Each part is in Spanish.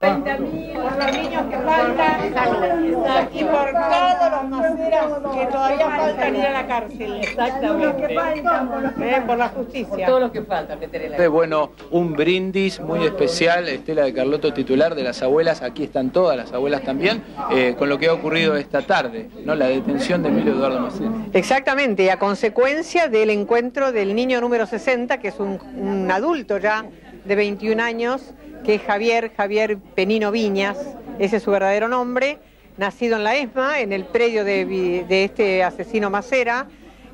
20.000 por los niños que faltan y por todos los maceras que todavía faltan ir a la cárcel. Exactamente. por, por la justicia. Todos los que faltan meter en la Eh, Bueno, un brindis muy especial, Estela de Carlotto titular de las abuelas, aquí están todas las abuelas también, eh, con lo que ha ocurrido esta tarde, ¿no? La detención de Emilio Eduardo Macera. Exactamente, y a consecuencia del encuentro del niño número 60, que es un, un adulto ya de 21 años, que es Javier, Javier Penino Viñas, ese es su verdadero nombre, nacido en la ESMA, en el predio de, este asesino Macera,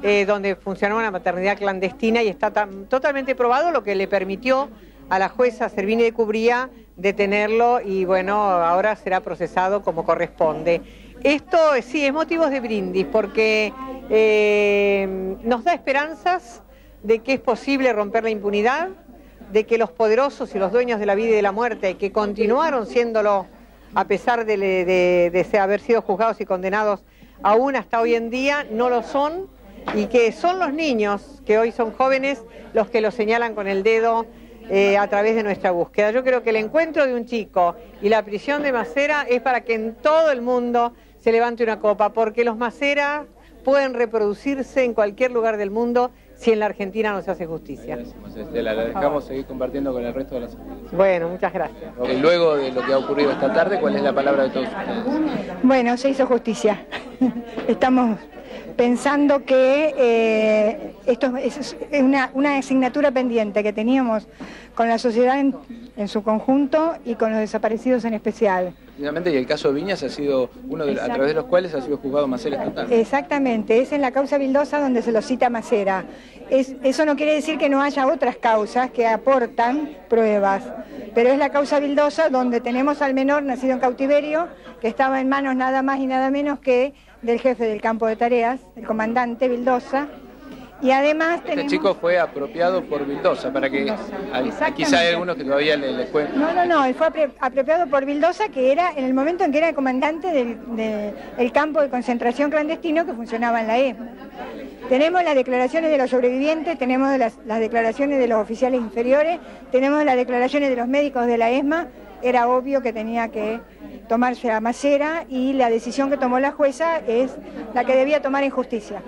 eh, donde funcionó una maternidad clandestina y está tan- totalmente probado, lo que le permitió a la jueza Servini de Cubría detenerlo y bueno, ahora será procesado como corresponde. Esto sí es motivos de brindis porque eh, nos da esperanzas de que es posible romper la impunidad, de que los poderosos y los dueños de la vida y de la muerte, que continuaron siéndolo a pesar de, haber sido juzgados y condenados aún hasta hoy en día, no lo son y que son los niños, que hoy son jóvenes, los que lo señalan con el dedo eh, a través de nuestra búsqueda. Yo creo que el encuentro de un chico y la prisión de Macera es para que en todo el mundo se levante una copa, porque los Macera pueden reproducirse en cualquier lugar del mundo si en la Argentina no se hace justicia. Estela, la dejamos seguir compartiendo con el resto de las abuelas. Bueno, muchas gracias. Eh, Luego de lo que ha ocurrido esta tarde, ¿cuál es la palabra de todos ustedes? Bueno, se hizo justicia. Estamos pensando que eh, esto es es una, una asignatura pendiente que teníamos con la sociedad en, en su conjunto y con los desaparecidos en especial. Precisamente, y el caso de Viñas ha sido uno de, a través de los cuales ha sido juzgado Macera esta tarde. Exactamente, es en la causa Vildosa donde se lo cita Macera. Es- eso no quiere decir que no haya otras causas que aportan pruebas, pero es la causa Vildosa donde tenemos al menor nacido en cautiverio, que estaba en manos nada más y nada menos que del jefe del campo de tareas, el comandante Vildosa, y además Este tenemos... chico fue apropiado por Vildosa, para que Vildosa, al- exactamente. quizá hay algunos que todavía le- les cuentan. No, no, no, él fue apropiado por Vildosa, que era en el momento en que era el comandante del, de- el campo de concentración clandestino que funcionaba en la E. Tenemos las declaraciones de los sobrevivientes, tenemos las, las declaraciones de los oficiales inferiores, tenemos las declaraciones de los médicos de la ESMA. Era obvio que tenía que tomarse a Macera y la decisión que tomó la jueza es la que debía tomar en justicia.